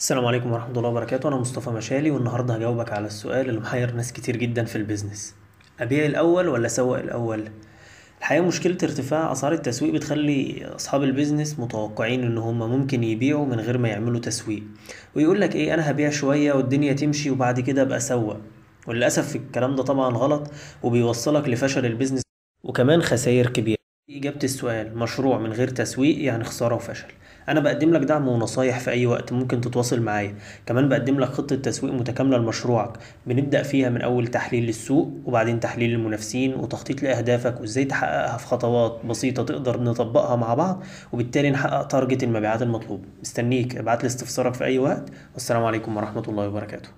السلام عليكم ورحمة الله وبركاته. أنا مصطفى مشالي والنهاردة هجاوبك على السؤال اللي محير ناس كتير جدا في ال business. أبيع الأول ولا أسوق الأول؟ الحقيقة مشكلة ارتفاع أسعار التسويق بتخلي أصحاب ال business متوقعين إن هما ممكن يبيعوا من غير ما يعملوا تسويق. ويقولك إيه أنا هبيع شوية والدنيا تمشي وبعد كده أبقى أسوق. وللأسف الكلام ده طبعا غلط وبيوصلك لفشل ال business وكمان خسائر كبيرة. إجابة السؤال مشروع من غير تسويق يعني خسارة وفشل. أنا بقدم لك دعم ونصايح في أي وقت ممكن تتواصل معايا. كمان بقدم لك خطة تسويق متكاملة لمشروعك. بنبدأ فيها من أول تحليل للسوق وبعدين تحليل المنافسين وتخطيط لأهدافك وإزاي تحققها في خطوات بسيطة تقدر نطبقها مع بعض وبالتالي نحقق تارجت المبيعات المطلوب مستنيك. ابعت لي استفسارك في أي وقت. والسلام عليكم ورحمة الله وبركاته.